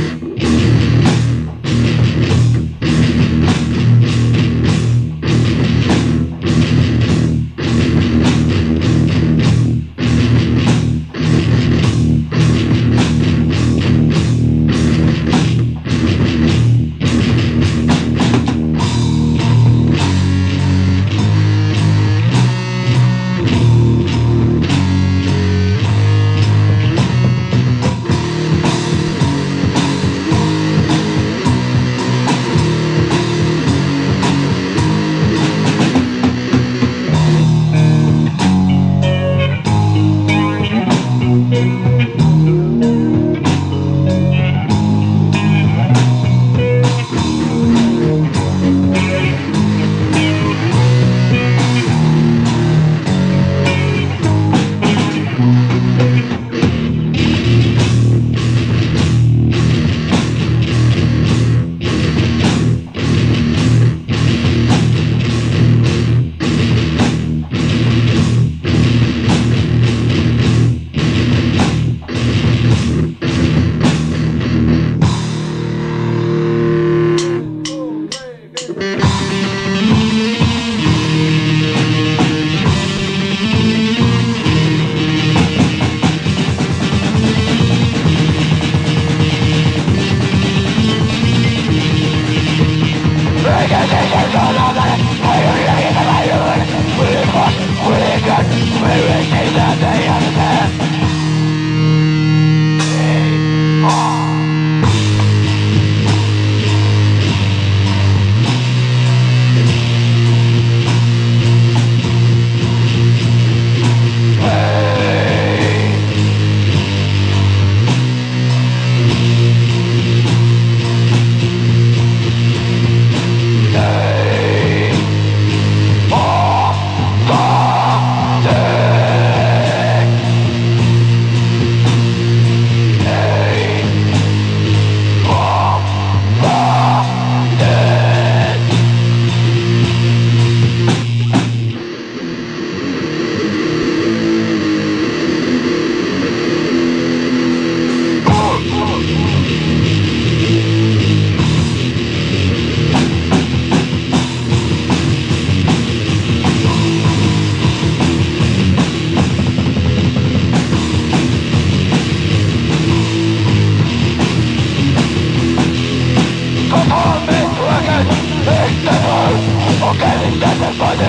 you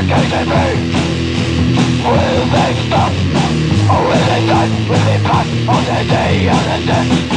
Will they stop? Or will they die? Will they pass on the day of the?